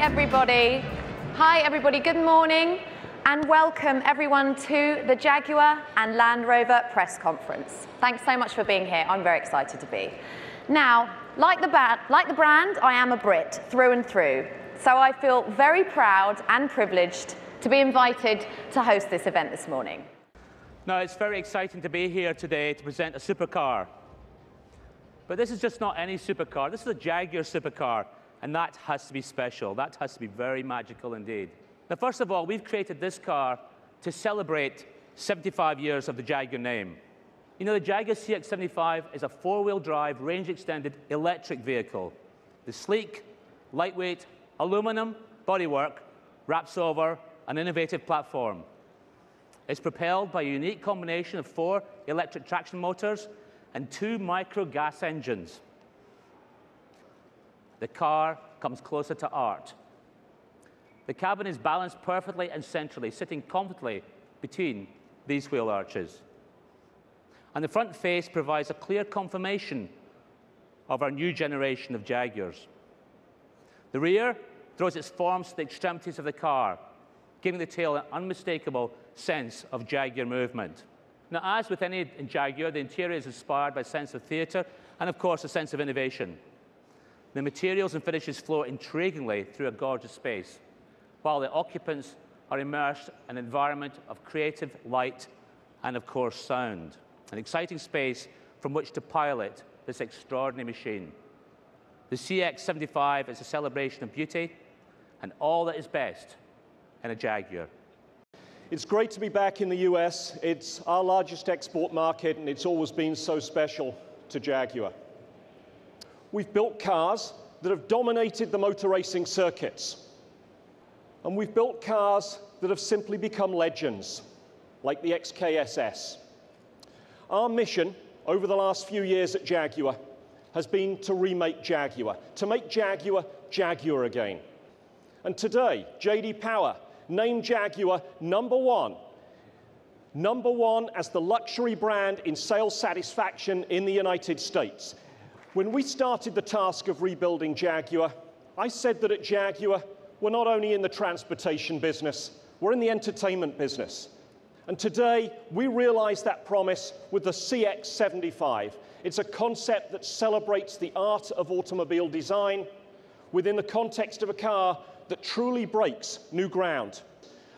everybody. Hi, everybody. Good morning and welcome everyone to the Jaguar and Land Rover press conference. Thanks so much for being here. I'm very excited to be. Now, like the, like the brand, I am a Brit through and through. So I feel very proud and privileged to be invited to host this event this morning. Now, it's very exciting to be here today to present a supercar. But this is just not any supercar. This is a Jaguar supercar and that has to be special. That has to be very magical indeed. Now, first of all, we've created this car to celebrate 75 years of the Jaguar name. You know, the Jaguar CX-75 is a four-wheel drive, range-extended electric vehicle. The sleek, lightweight, aluminum bodywork wraps over an innovative platform. It's propelled by a unique combination of four electric traction motors and two micro gas engines the car comes closer to art. The cabin is balanced perfectly and centrally, sitting comfortably between these wheel arches. And the front face provides a clear confirmation of our new generation of Jaguars. The rear throws its forms to the extremities of the car, giving the tail an unmistakable sense of Jaguar movement. Now, as with any Jaguar, the interior is inspired by a sense of theatre and, of course, a sense of innovation. The materials and finishes flow intriguingly through a gorgeous space, while the occupants are immersed in an environment of creative light and, of course, sound. An exciting space from which to pilot this extraordinary machine. The CX-75 is a celebration of beauty and all that is best in a Jaguar. It's great to be back in the US. It's our largest export market, and it's always been so special to Jaguar. We've built cars that have dominated the motor racing circuits. And we've built cars that have simply become legends, like the XKSS. Our mission over the last few years at Jaguar has been to remake Jaguar, to make Jaguar Jaguar again. And today, JD Power named Jaguar number one, number one as the luxury brand in sales satisfaction in the United States. When we started the task of rebuilding Jaguar, I said that at Jaguar, we're not only in the transportation business, we're in the entertainment business. And today, we realize that promise with the CX75. It's a concept that celebrates the art of automobile design within the context of a car that truly breaks new ground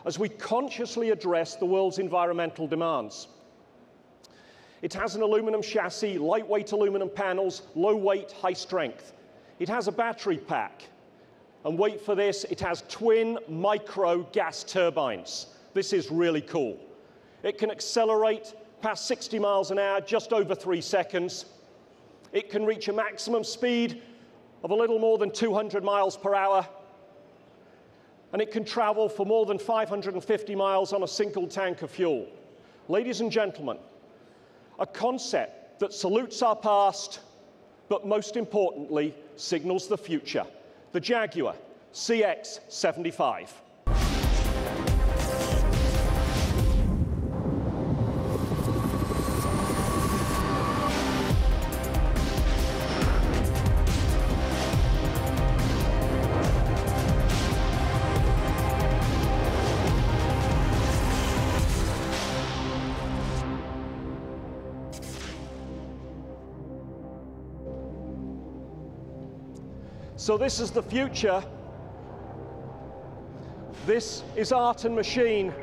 as we consciously address the world's environmental demands. It has an aluminum chassis, lightweight aluminum panels, low weight, high strength. It has a battery pack. And wait for this, it has twin micro gas turbines. This is really cool. It can accelerate past 60 miles an hour just over three seconds. It can reach a maximum speed of a little more than 200 miles per hour. And it can travel for more than 550 miles on a single tank of fuel. Ladies and gentlemen, a concept that salutes our past, but most importantly, signals the future. The Jaguar CX75. So this is the future. This is art and machine